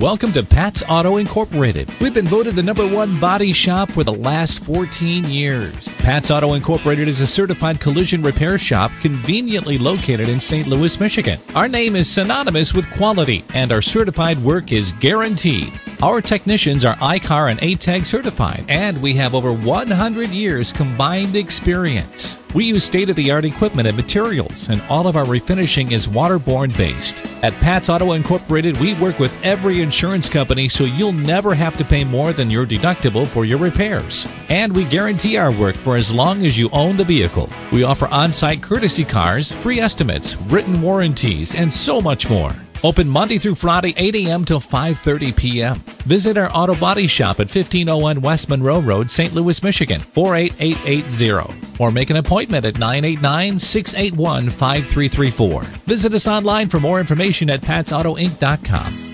Welcome to Pat's Auto Incorporated. We've been voted the number one body shop for the last 14 years. Pat's Auto Incorporated is a certified collision repair shop conveniently located in St. Louis, Michigan. Our name is synonymous with quality, and our certified work is guaranteed. Our technicians are ICAR and ATEG certified, and we have over 100 years combined experience. We use state of the art equipment and materials, and all of our refinishing is waterborne based. At Pat's Auto Incorporated, we work with every insurance company so you'll never have to pay more than your deductible for your repairs. And we guarantee our work for as long as you own the vehicle. We offer on site courtesy cars, free estimates, written warranties, and so much more. Open Monday through Friday, 8 a.m. till 5:30 p.m. Visit our auto body shop at 1501 West Monroe Road, St. Louis, Michigan, 48880, or make an appointment at 989-681-5334. Visit us online for more information at patsautoinc.com.